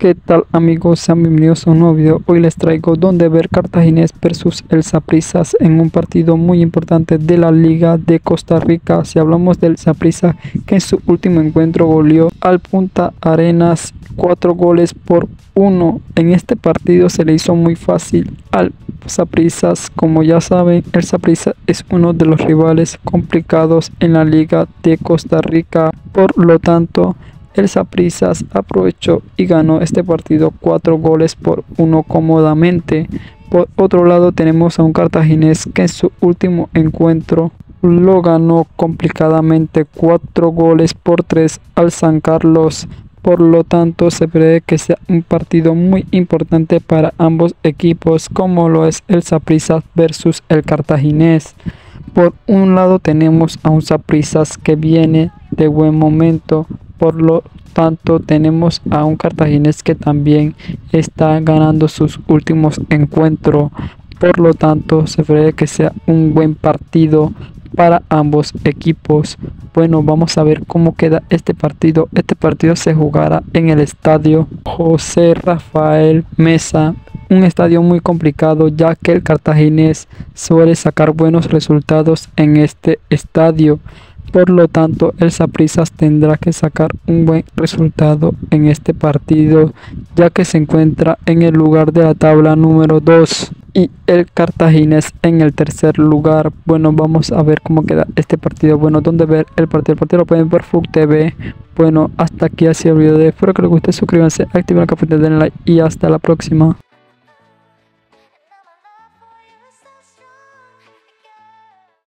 ¿Qué tal amigos? Sean bienvenidos a un nuevo video. Hoy les traigo donde ver Cartaginés versus el Saprissas en un partido muy importante de la Liga de Costa Rica. Si hablamos del Saprissa que en su último encuentro goleó al Punta Arenas cuatro goles por uno. En este partido se le hizo muy fácil al Saprissas. Como ya saben, el Saprissa es uno de los rivales complicados en la Liga de Costa Rica. Por lo tanto, el Saprissas aprovechó y ganó este partido 4 goles por 1 cómodamente. Por otro lado tenemos a un cartaginés que en su último encuentro lo ganó complicadamente 4 goles por 3 al San Carlos. Por lo tanto se prevé que sea un partido muy importante para ambos equipos como lo es el Saprissas versus el cartaginés. Por un lado tenemos a un Saprissas que viene de buen momento por lo tanto, tenemos a un cartaginés que también está ganando sus últimos encuentros. Por lo tanto, se prevé que sea un buen partido para ambos equipos. Bueno, vamos a ver cómo queda este partido. Este partido se jugará en el estadio José Rafael Mesa. Un estadio muy complicado ya que el cartaginés suele sacar buenos resultados en este estadio. Por lo tanto, el Saprissas tendrá que sacar un buen resultado en este partido, ya que se encuentra en el lugar de la tabla número 2 y el Cartagines en el tercer lugar. Bueno, vamos a ver cómo queda este partido. Bueno, donde ver el partido. El partido lo pueden ver FUC TV. Bueno, hasta aquí ha sido el video de. Espero que les guste. Suscríbanse, activen la campanita, denle like y hasta la próxima.